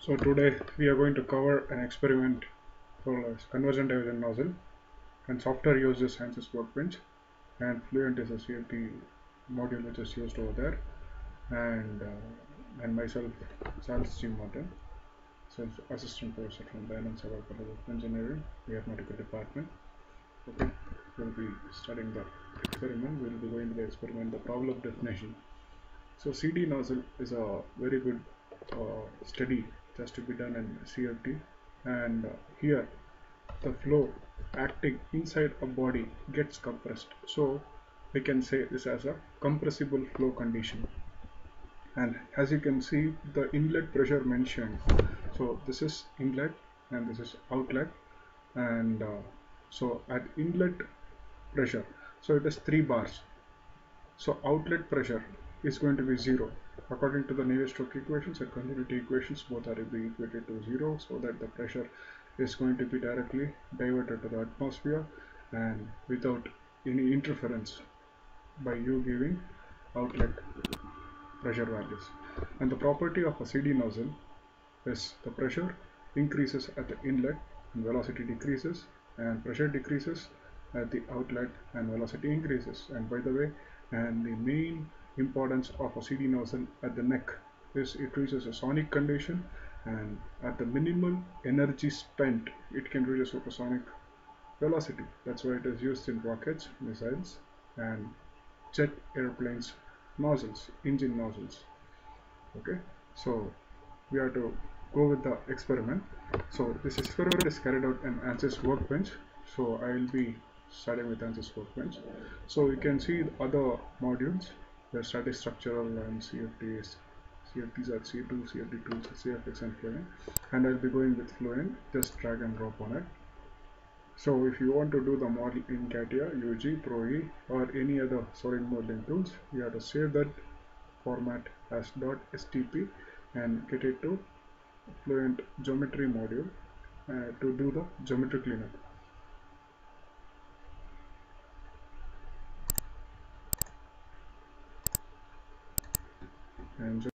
So today we are going to cover an experiment for convergent divergent nozzle and software uses Ansys Workbench and Fluent is a CFD module which is used over there and uh, and myself Charles G. Martin self assistant professor from Dynamics College of Engineering Aeronautical Department. Okay we'll be studying the experiment. We'll be going to the experiment the problem definition. So CD nozzle is a very good uh, study just to be done in CFD and uh, here the flow acting inside a body gets compressed. So we can say this as a compressible flow condition. And as you can see the inlet pressure mentioned. So this is inlet and this is outlet. And uh, so at inlet pressure so it is 3 bars. So outlet pressure is going to be 0 according to the Navier-Stokes equations and continuity equations both are being equated to 0 so that the pressure is going to be directly diverted to the atmosphere and without any interference by you giving outlet pressure values. And the property of a CD nozzle is the pressure increases at the inlet and velocity decreases and pressure decreases at the outlet and velocity increases. And by the way and the main importance of a CD nozzle at the neck. Is it reaches a sonic condition and at the minimal energy spent it can reach a supersonic velocity. That's why it is used in rockets missiles and jet airplanes nozzles engine nozzles. Okay? So we have to go with the experiment. So this experiment is carried out in ANSYS workbench. So I will be starting with ANSYS workbench. So you can see other modules the static structural and CFDs CFDs at C2, CFD tools, CFX and Fluent and I'll be going with Fluent just drag and drop on it. So if you want to do the model in CATIA, UG, ProE or any other solid modeling tools you have to save that format as .stp and get it to Fluent geometry module uh, to do the geometry cleanup and just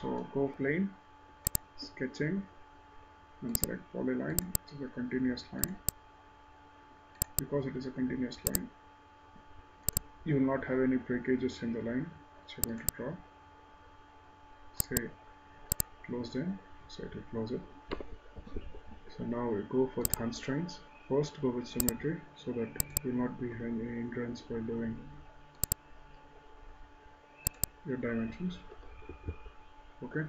so go plane sketching and select polyline. Which is a continuous line. Because it is a continuous line you will not have any breakages in the line which you're going to draw. Say closed in so it will close it. So now we go for constraints. First go with symmetry so that you will not be having any hindrance while doing your dimensions. Okay?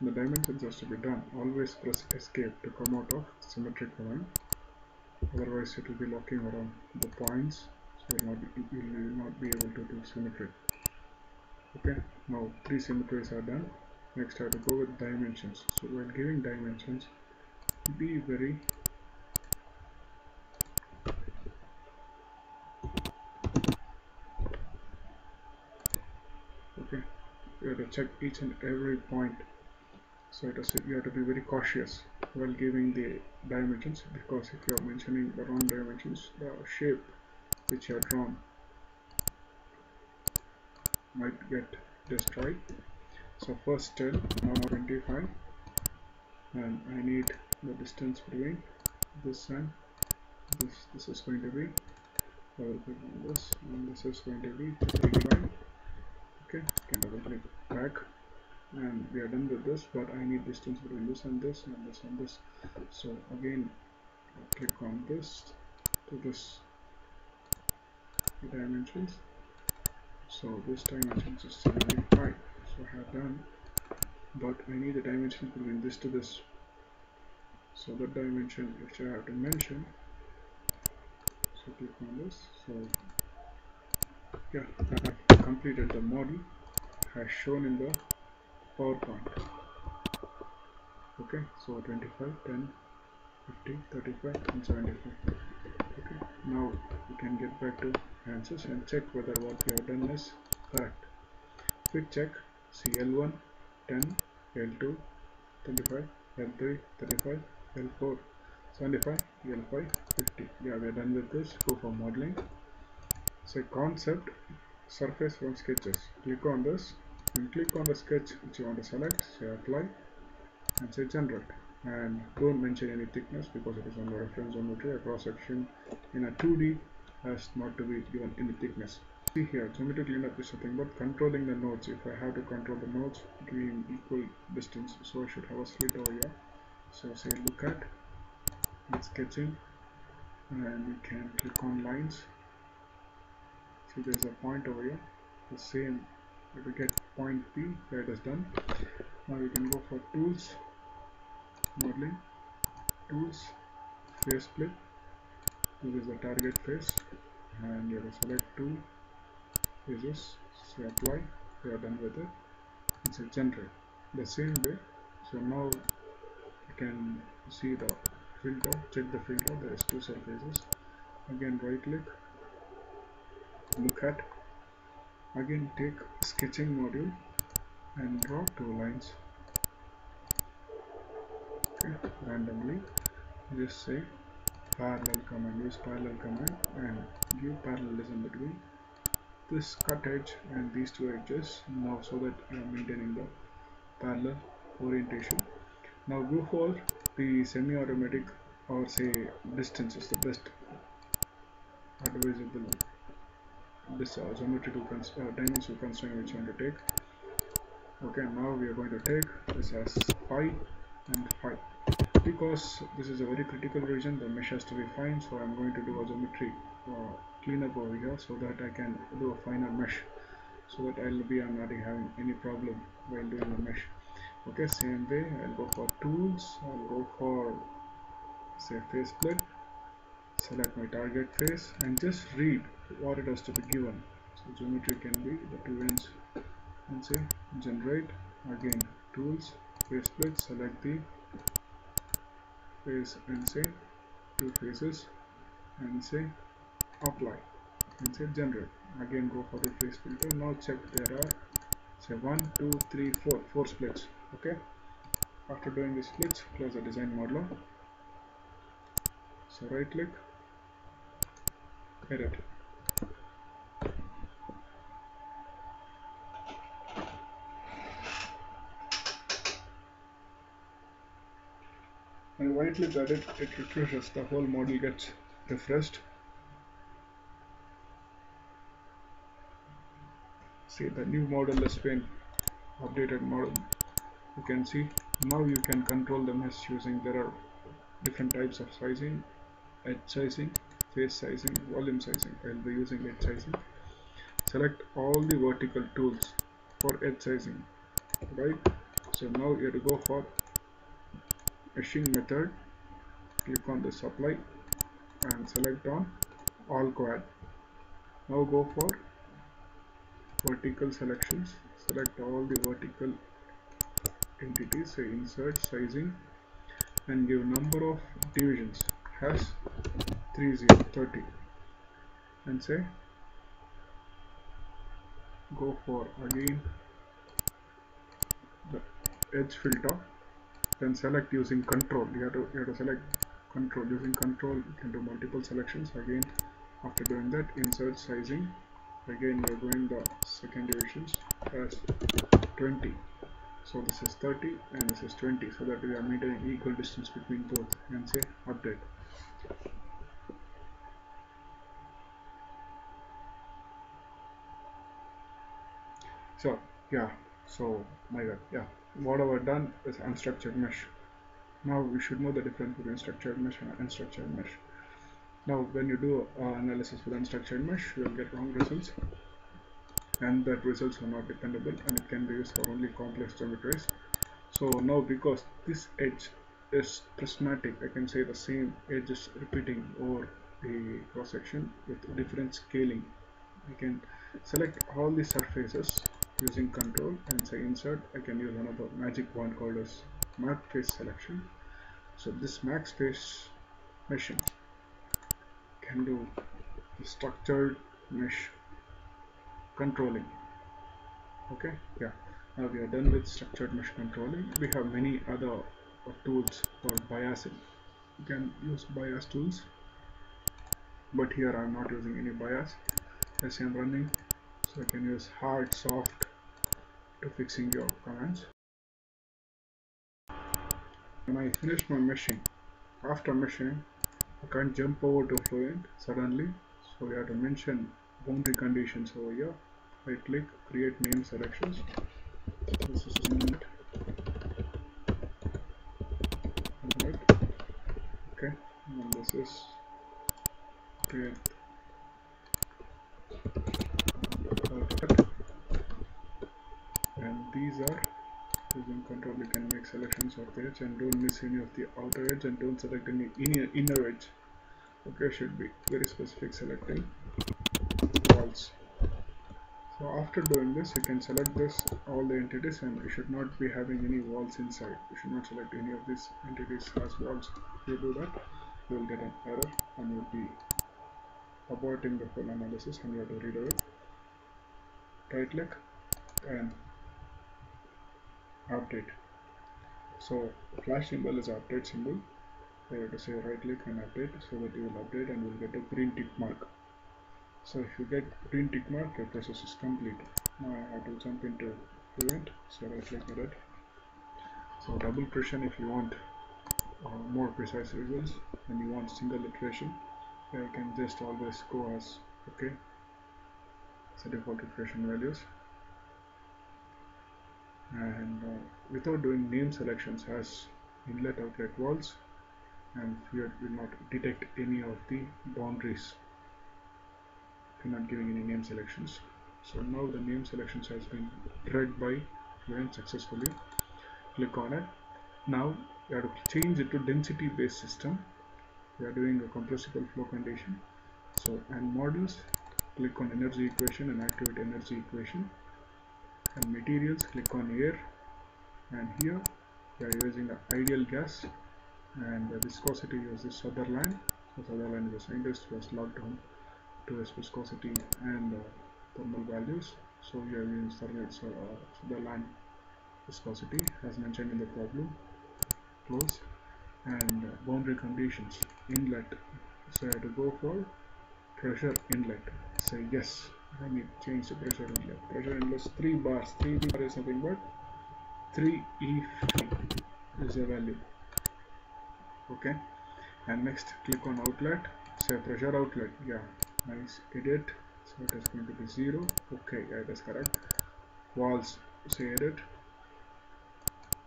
The dimensions has to be done. Always press escape to come out of symmetric line otherwise it will be locking around the points so you will not be, you will not be able to do symmetry. Okay? Now three symmetries are done. Next I have to go with dimensions. So while giving dimensions be very okay you have to check each and every point. So it is, you have to be very cautious while giving the dimensions because if you are mentioning the wrong dimensions the shape which you have drawn might get destroyed. So first tell now 25 and I need the distance between this and this. This is going to be this and this is going to be 35 okay can double back. And we are done with this but I need distance between this and this and this and this. So again click on this to this dimensions. So this dimensions is 75 so I have done. But I need the dimension between this to this. So the dimension which I have to mention. So click on this. So yeah I have completed the model as shown in the PowerPoint. Okay so 25 10 50 35 and 75 okay now we can get back to ANSYS and check whether what we have done is correct. Quick check CL1 10 L2 25 L3 35 L4 75 L5 50 yeah we are done with this. Go for modeling. Say concept surface from sketches. Click on this click on the sketch which you want to select say apply and say generate. And don't mention any thickness because it is on the reference geometry a cross section in a 2d has not to be given any thickness. See here geometry cleanup is nothing but controlling the nodes. If I have to control the nodes between equal distance so I should have a slit over here. So say look at sketching and we can click on lines. See there's a point over here the same we get point P it is done. Now we can go for tools modeling tools face split. This is the target face and you have to select two faces so apply we are done with it. And say generate the same way. So now you can see the filter check the filter. There is two surfaces. Again right click look at again take sketching module and draw two lines. Okay randomly just say parallel command use parallel command and give parallelism between this cut edge and these two edges now so that you are maintaining the parallel orientation. Now go for the semi-automatic or say distance is the best advisable this uh, geometrical uh, dimensional constraint which you want to take. Okay now we are going to take this as phi and phi. Because this is a very critical region the mesh has to be fine so I'm going to do a geometry uh, cleanup over here so that I can do a finer mesh so that I'll be I'm not having any problem while doing the mesh. Okay same way I'll go for tools I'll go for say face split select my target face and just read what it has to be given. So geometry can be the two ends. And say generate again tools face split select the face and say two faces and say apply. And say generate. Again go for the face filter. Now check there are say one two three four four splits okay? After doing the splits close the design modeler so right click edit and when it click edit it refreshes the whole model gets refreshed. See the new model has been updated model. You can see now you can control the mesh using there are different types of sizing edge sizing face sizing volume sizing I'll be using edge sizing. Select all the vertical tools for edge sizing right? So now you have to go for meshing method. Click on the supply and select on all quad. Now go for vertical selections. Select all the vertical entities. Say insert sizing and give number of divisions. Has 30 and say go for again. The edge filter. Then select using control. You have to you have to select control. Using control you can do multiple selections again. After doing that insert sizing. Again we are going the second divisions as 20 so this is 30 and this is 20 so that we are maintaining equal distance between both. And say update so yeah. So my god yeah. What I've done is unstructured mesh. Now we should know the difference between structured mesh and unstructured mesh. Now when you do uh, analysis with unstructured mesh you will get wrong results. And that results are not dependable and it can be used for only complex geometries. So now because this edge is prismatic I can say the same edge is repeating over the cross section with different scaling. I can select all the surfaces using control and say insert I can use another magic wand called as map face selection. So this max face meshing can do structured mesh controlling. Okay yeah. Now we are done with structured mesh controlling. We have many other tools for biasing you can use bias tools but here I'm not using any bias. As I'm running so I can use hard soft to fixing your commands when I finish my meshing after meshing I can't jump over to Fluent suddenly. So we have to mention boundary conditions over here. Right click create name selections. This is inlet inlet okay. And this is create and these are using control you can make selections of the edge and don't miss any of the outer edge and don't select any inner, inner edge. Okay should be very specific selecting walls. So after doing this you can select this all the entities and you should not be having any walls inside. You should not select any of these entities as walls. If you do that you will get an error and you'll be aborting the full analysis and you have to redo it right click and update. So flash symbol is update symbol. You have to say right click and update so that you will update and you will get a green tick mark. So if you get green tick mark your process is complete. Now I have to jump into event so right click on edit so double precision if you want uh, more precise results. And you want single iteration you can just always go as okay set default iteration values and uh, without doing name selections as inlet outlet walls and Fluent will not detect any of the boundaries. If you're not giving any name selections. So now the name selections has been read by Fluent successfully. Click on it. Now you have to change it to density based system. We are doing a compressible flow condition. So and models click on energy equation and activate energy equation and materials click on air and here. We are using the ideal gas and the viscosity is uses Sutherland. So Sutherland is a scientist who has logged on to his viscosity and uh, thermal values. So we are using uh, Sutherland viscosity as mentioned in the problem. Close. And uh, boundary conditions. Inlet. So I have to go for pressure inlet. Say yes Need to change the pressure inlet pressure inlet is 3 bars. 3 bar is nothing but 3 E50 is the value. Okay. And next click on outlet. Say pressure outlet. Yeah. Nice. Edit. So it is going to be 0 okay. Yeah, that is correct. Walls. Say edit.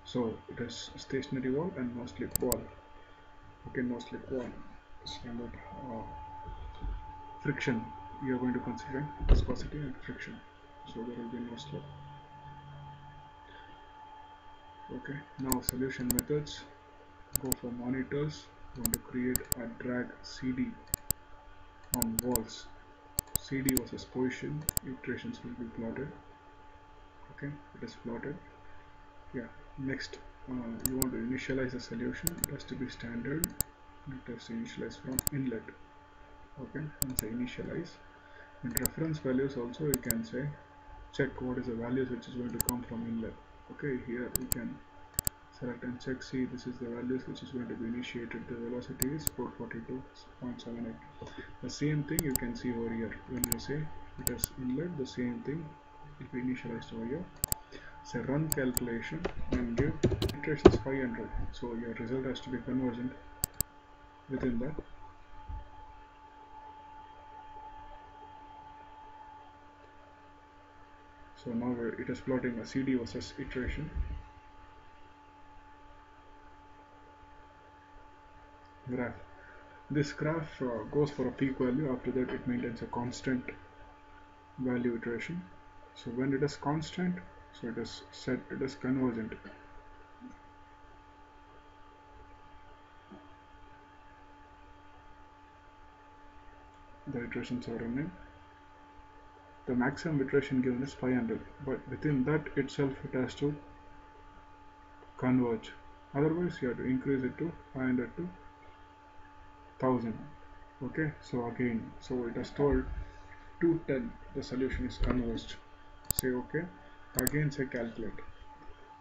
So it is stationary wall and no slip wall. Okay no slip wall. Standard uh, friction we are going to consider viscosity and friction so there will be no slip okay now solution methods. Go for monitors. Want to create a drag CD on walls. CD versus position. Iterations will be plotted. Okay it is plotted. Yeah next uh, you want to initialize the solution. It has to be standard. It has to initialize from inlet okay and say initialize. And reference values also you can say check what is the values which is going to come from inlet. Okay here you can select and check see this is the values which is going to be initiated. The velocity is 442.78 the same thing you can see over here. When you say it is inlet the same thing if be initialized over here. Say run calculation and give iteration is 500 so your result has to be convergent within that so now it is plotting a CD versus iteration. Graph. This graph uh, goes for a peak value. After that it maintains a constant value iteration. So when it is constant so it is set it is convergent. The iterations are running the maximum iteration given is 500 but within that itself it has to converge. Otherwise you have to increase it to 500 to 1000 okay so again so it has told 210 the solution is converged. Say okay again say calculate.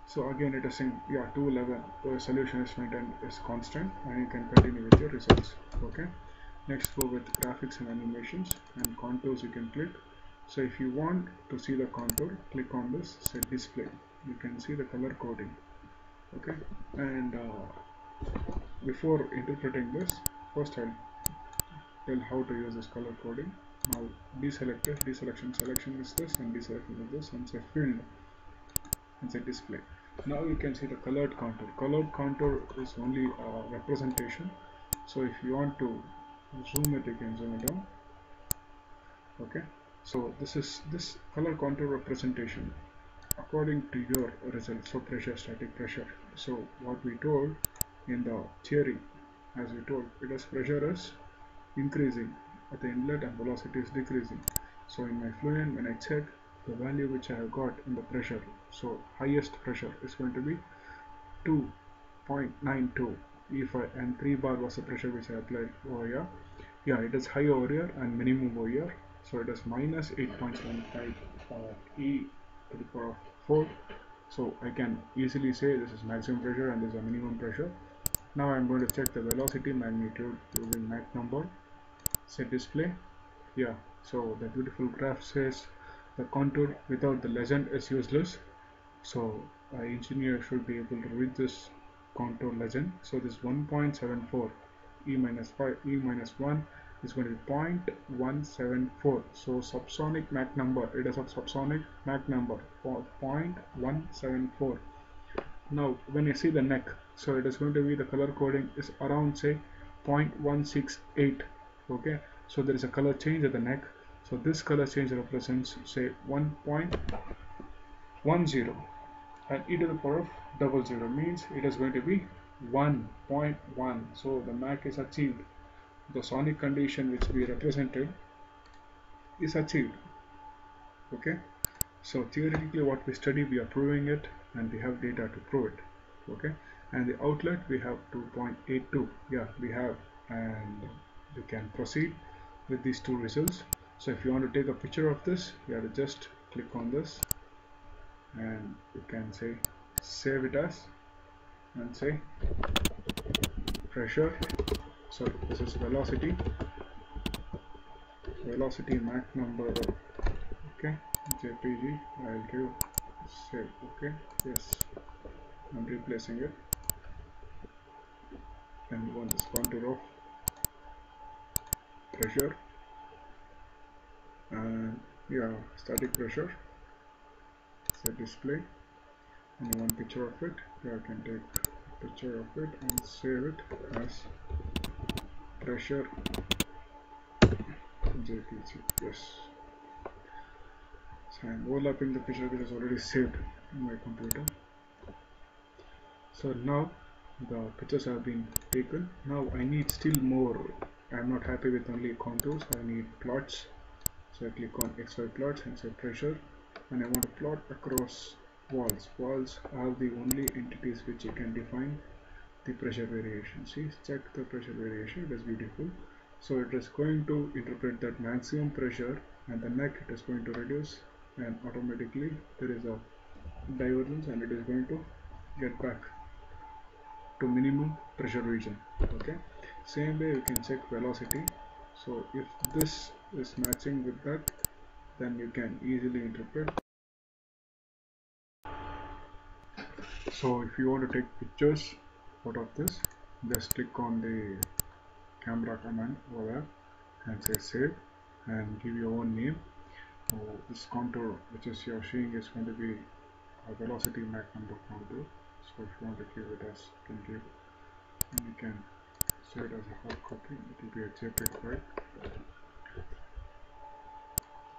So again it is saying yeah 211 the solution is maintained is constant and you can continue with your results. Okay next go with graphics and animations and contours you can click so if you want to see the contour click on this set display. You can see the color coding. Okay? And uh, before interpreting this first I'll tell how to use this color coding. Now deselect it deselection selection is this and deselection is this and say field and say display. Now you can see the colored contour. Colored contour is only a representation. So if you want to zoom it you can zoom it down. Okay so this is this color contour representation according to your result so pressure static pressure. So what we told in the theory as we told it is pressure is increasing at the inlet and velocity is decreasing. So in my fluent when I check the value which I have got in the pressure so highest pressure is going to be 2.92 E5 and 3 bar was the pressure which I applied over here yeah it is high over here and minimum over here so it is minus 8.75 uh, E to the power of 4 so I can easily say this is maximum pressure and this is a minimum pressure. Now I'm going to check the velocity magnitude using Mach number. Set display. Yeah so the beautiful graph says the contour without the legend is useless. So an engineer should be able to read this contour legend. So this 1.74 e minus 5 e minus 1 is going to be 0.174 so subsonic Mach number. It is a subsonic Mach number. For 0.174 now when you see the neck so it is going to be the color coding is around say 0.168 okay? So there is a color change at the neck. So this color change represents say 1.10 and e to the power of double zero means it is going to be 1.1 so the Mach is achieved the sonic condition which we represented is achieved. Okay? So theoretically what we study we are proving it and we have data to prove it. Okay? And the outlet we have 2.82 yeah we have and we can proceed with these two results. So if you want to take a picture of this you have to just click on this and you can say save it as and say pressure so this is velocity. Velocity Mach number okay? Jpg i'll give save okay? Yes. I'm replacing it. And we want this contour of pressure. And yeah static pressure. Set display. And want picture of it. Yeah I can take picture of it and save it as pressure. Yes. So I'm overlapping the picture which is already saved in my computer. So now the pictures have been taken. Now I need still more. I'm not happy with only contours. I need plots. So I click on XY plots and say pressure. And I want to plot across walls. Walls are the only entities which you can define the pressure variation. See check the pressure variation. It is beautiful. So it is going to interpret that maximum pressure and the neck. It is going to reduce and automatically there is a divergence and it is going to get back to minimum pressure region. Okay? Same way you can check velocity. So if this is matching with that then you can easily interpret. So if you want to take pictures out of this. Just click on the camera command over there and say save and give your own name. So this contour which is you're seeing is going to be a velocity Mach number contour. So if you want to give it as you can give and you can save it as a hard copy. It will be a JPEG file.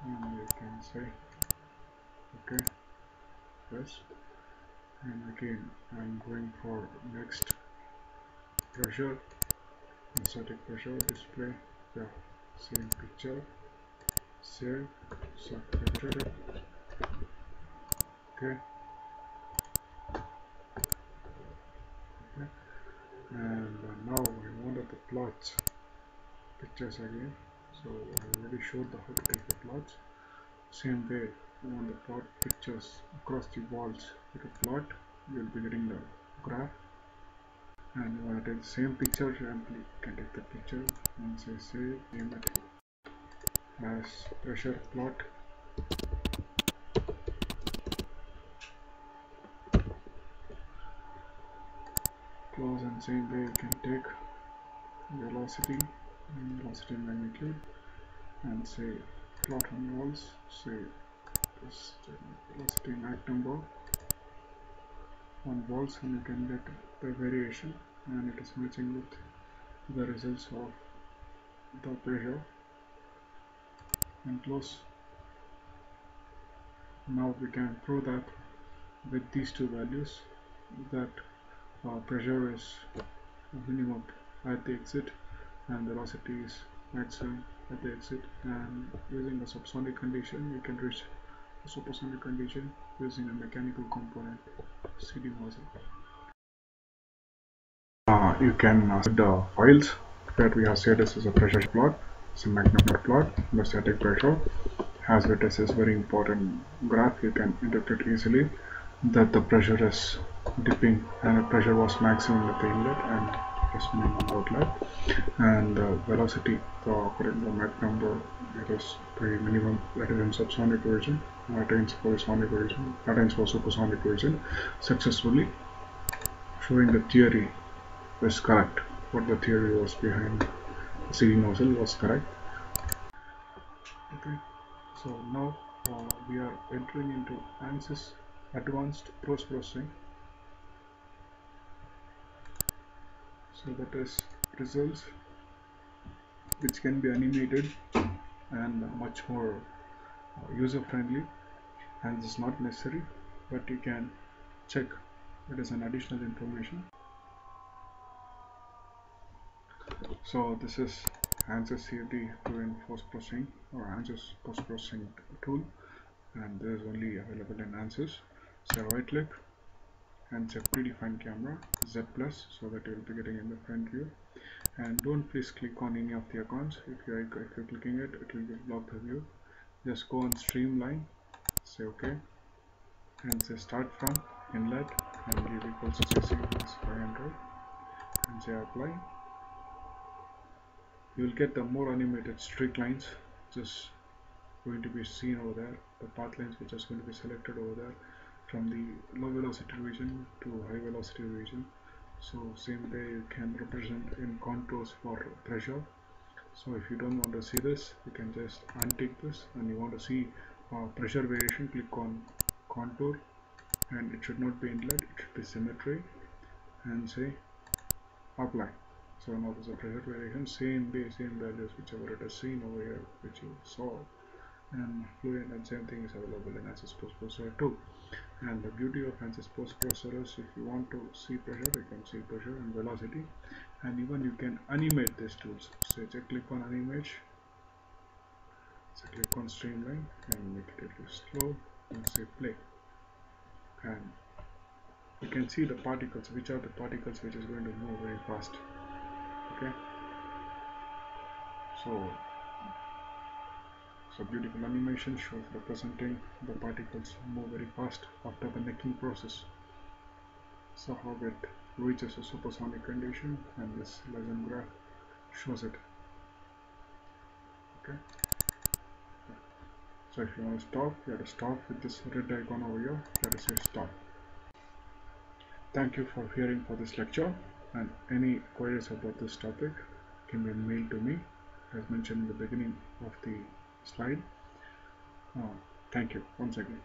And you can say okay yes. And again I'm going for next pressure. Static pressure display. The same picture. Save subpicture okay. Okay. And now I wanted the plots pictures again. So I already showed the how to take the plots same way you want the plot pictures across the walls. With a plot you will be getting the graph and you want to take the same picture you can take the picture. And say save it as pressure plot. Close and same way you can take velocity and velocity magnitude and say plot on walls. Say just uh, velocity Mach number on walls and you can get the variation and it is matching with the results of the pressure and close now we can prove that with these two values that uh, pressure is minimum at the exit and velocity is maximum at the exit and using the subsonic condition you can reach a supersonic condition using a mechanical component CD nozzle. You can uh, set the files where we have said this is a pressure plot, it's a magnetic plot, the static pressure. As it is a very important graph, you can interpret easily that the pressure is dipping and the pressure was maximum at the inlet and just minimum outlet and the velocity the according to the Mach number it is very minimum that is in subsonic region attains for sonic region attains for supersonic region successfully showing the theory was correct what the theory was behind the CD nozzle was correct. Okay so now uh, we are entering into ANSYS advanced post processing. So that is results which can be animated and much more uh, user friendly and it's not necessary but you can check it is an additional information so this is ANSYS CFD to post processing or ANSYS post processing tool. And this is only available in ANSYS so right click and set predefined camera Z plus so that you will be getting in the front view. And don't please click on any of the accounts if you're, if you're clicking it it will block the view. Just go on streamline say ok and say start from inlet and give equals to cc 500 and say apply you will get the more animated streak lines just going to be seen over there. The path lines which is going to be selected over there from the low velocity region to high velocity region. So same way you can represent in contours for pressure. So if you don't want to see this you can just untick this and you want to see uh, pressure variation click on contour and it should not be inlet it should be symmetry and say apply so now there's a pressure variation same way same values whichever it is seen over here which you saw. And fluent and same thing is available in ANSYS Post Processor too. And the beauty of ANSYS Post Processor is if you want to see pressure you can see pressure and velocity. And even you can animate these tools. So just click on animate so click on streamline and make it a little slow and say play. And you can see the particles which are the particles which is going to move very fast okay so so beautiful animation shows representing the particles move very fast after the necking process. So how it reaches a supersonic condition and this legend graph shows it. Okay. So if you want to stop, you have to stop with this red icon over here. Have to say stop. Thank you for hearing for this lecture and any queries about this topic can be mailed to me as mentioned in the beginning of the slide. Uh, thank you once again.